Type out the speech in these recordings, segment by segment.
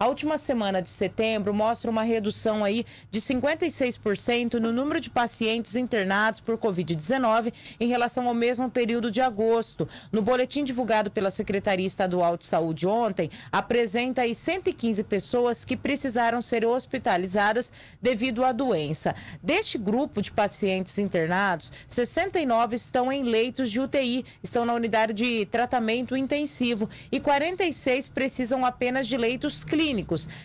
A última semana de setembro mostra uma redução aí de 56% no número de pacientes internados por Covid-19 em relação ao mesmo período de agosto. No boletim divulgado pela Secretaria Estadual de Saúde ontem, apresenta aí 115 pessoas que precisaram ser hospitalizadas devido à doença. Deste grupo de pacientes internados, 69 estão em leitos de UTI, estão na unidade de tratamento intensivo e 46 precisam apenas de leitos clínicos.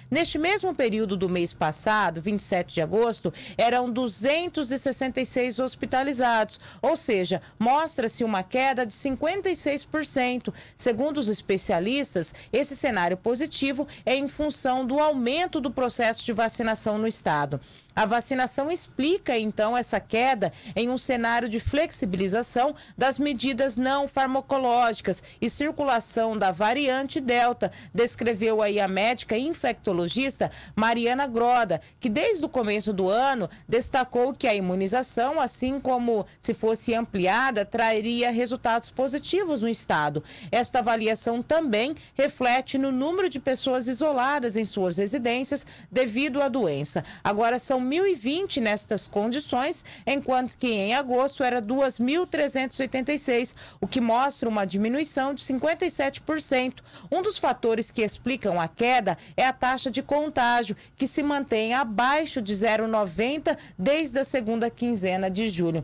Neste mesmo período do mês passado, 27 de agosto, eram 266 hospitalizados, ou seja, mostra-se uma queda de 56%. Segundo os especialistas, esse cenário positivo é em função do aumento do processo de vacinação no estado. A vacinação explica, então, essa queda em um cenário de flexibilização das medidas não farmacológicas e circulação da variante Delta, descreveu aí a médica infectologista Mariana Groda, que desde o começo do ano destacou que a imunização, assim como se fosse ampliada, traria resultados positivos no estado. Esta avaliação também reflete no número de pessoas isoladas em suas residências devido à doença. Agora são 1.020 nestas condições, enquanto que em agosto era 2.386, o que mostra uma diminuição de 57%. Um dos fatores que explicam a queda é a taxa de contágio, que se mantém abaixo de 0,90 desde a segunda quinzena de julho.